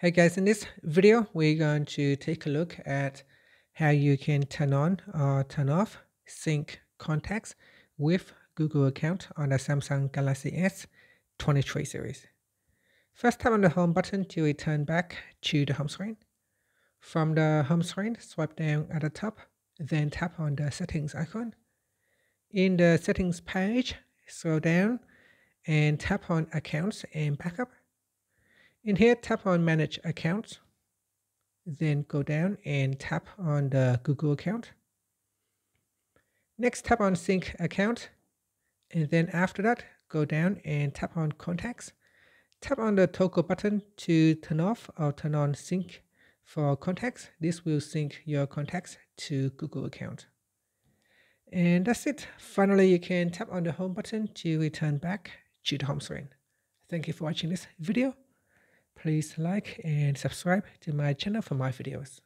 Hey guys, in this video, we're going to take a look at how you can turn on or turn off sync contacts with Google account on the Samsung Galaxy S23 series. First tap on the home button to return back to the home screen. From the home screen, swipe down at the top, then tap on the settings icon. In the settings page, scroll down and tap on accounts and backup. In here, tap on Manage Accounts. Then go down and tap on the Google account. Next, tap on Sync Account. And then after that, go down and tap on Contacts. Tap on the toggle button to turn off or turn on Sync for contacts. This will sync your contacts to Google account. And that's it. Finally, you can tap on the home button to return back to the home screen. Thank you for watching this video. Please like and subscribe to my channel for my videos.